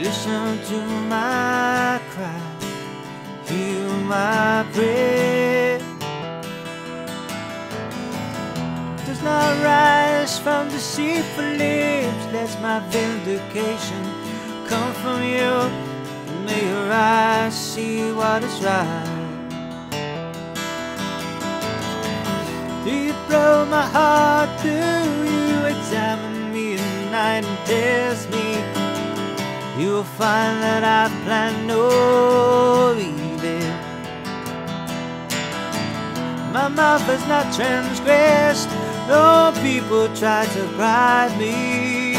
listen to my cry, hear my prayer. Does not rise from deceitful lips, let my vindication come from you. May your eyes see what is right. Deep broke my heart, do you examine me at night and test me? You'll find that I plan no evil. My mouth has not transgressed, no people try to bribe me.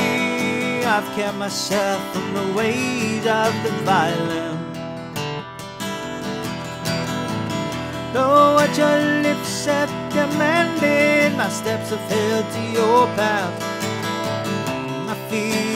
I've kept myself from the ways of the violent. Though what your lips have demanded, my steps have held to your path. My feet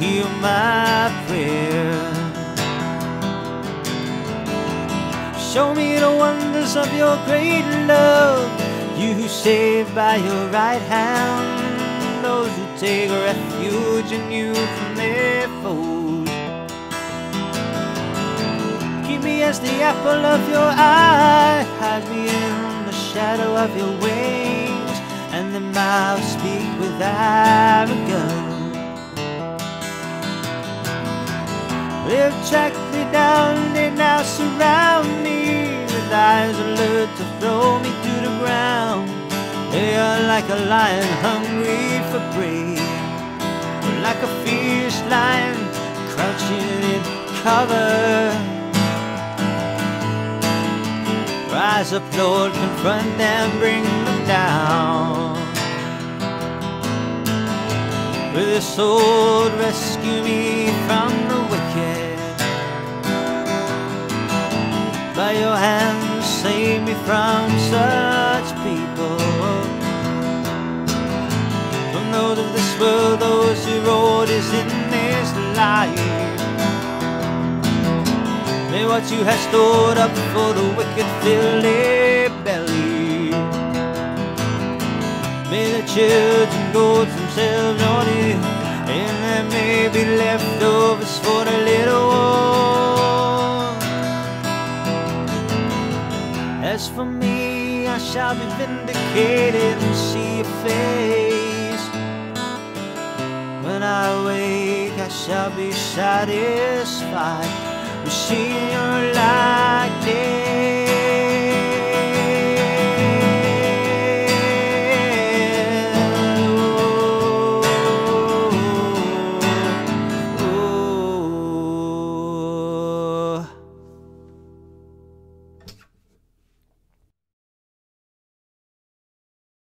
hear my prayer. Show me the wonders of your great love. You who save by your right hand those who take refuge in you from their foes. Keep me as the apple of your eye, hide me in the shadow of your wings, and the mouth speak with arrogance. They've tracked me down, they now surround me with eyes alert to throw me to the ground. They are like a lion hungry for prey, or like a fierce lion crouching in cover. Rise up, Lord, confront them, bring them down. With a sword, rescue me from the wicked. By your hand, save me from such people. From those of this world, those who wrote is in this life. May what you have stored up for the wicked fill their belly. May the children goats themselves on it, and there may be leftovers for the for me, I shall be vindicated and see your face. When I wake, I shall be satisfied with seeing your likeness.